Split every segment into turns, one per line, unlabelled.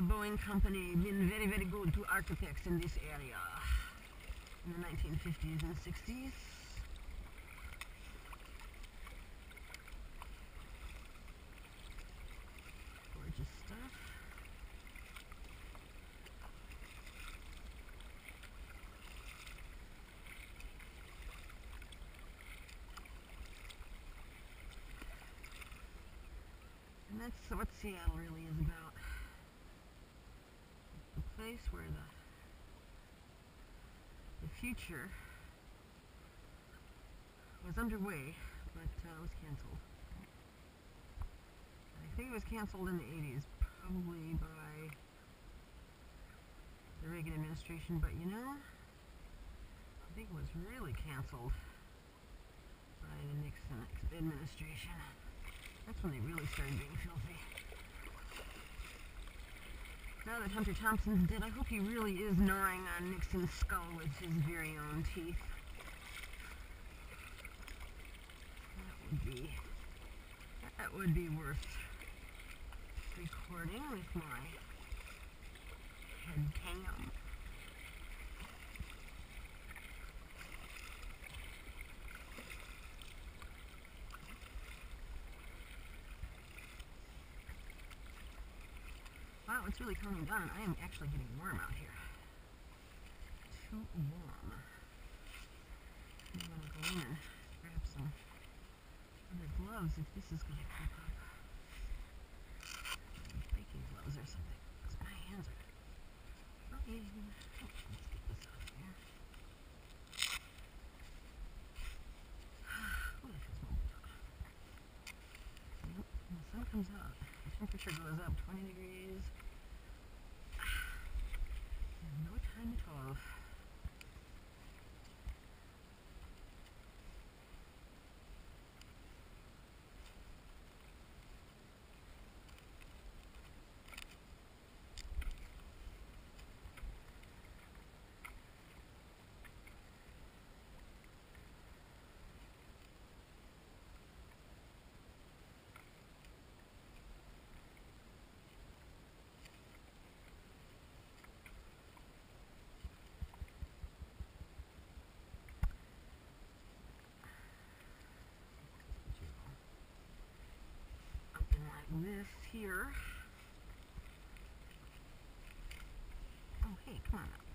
the Boeing company been very, very good to architects in this area in the 1950s and 60s. Gorgeous stuff. And that's what Seattle really is about. Place where the the future was underway, but uh, was canceled. I think it was canceled in the 80s, probably by the Reagan administration, but you know, I think it was really canceled by the Nixon administration. That's when they really started being filthy. Now that Hunter Thompson's dead, I hope he really is gnawing on Nixon's skull with his very own teeth. That would be that would be worth recording with my head cam. Really calming down. I am actually getting warm out here. Too warm. I'm gonna go in and grab some other gloves if this is gonna creep up. Biking gloves or something. 'cause my hands are. Yeah. Oh, let's get this off here. Ooh, that feels. Yep, when the sun comes out, the temperature goes up 20 degrees. This here. Oh, hey, come on up.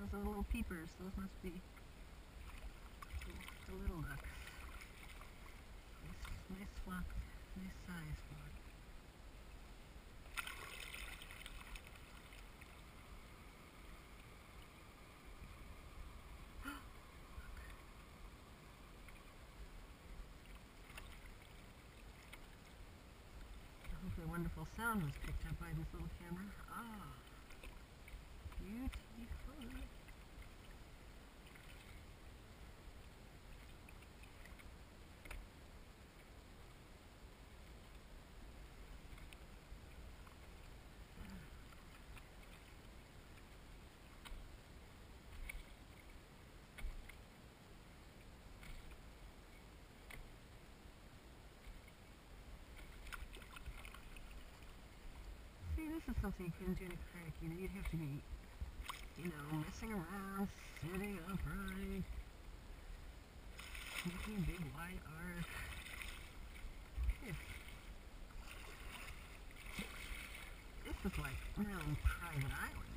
Those are little peepers. Those must be the, little ducks. Nice, nice flock. Nice size flock. Hopefully a wonderful sound was picked up by this little camera. Ah, beautiful. See, this is something you couldn't do in a kayak. You know, you'd have to be, you know, messing around, sitting upright, making a big wide arc. This is like my own private island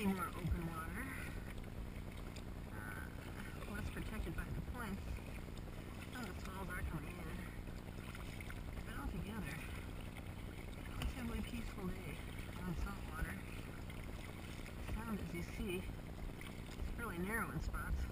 slightly more open water. Uh, less protected by the points. Some of the swells are coming in. But altogether, relatively peaceful day on saltwater. Sound, as you see, is really narrow in spots.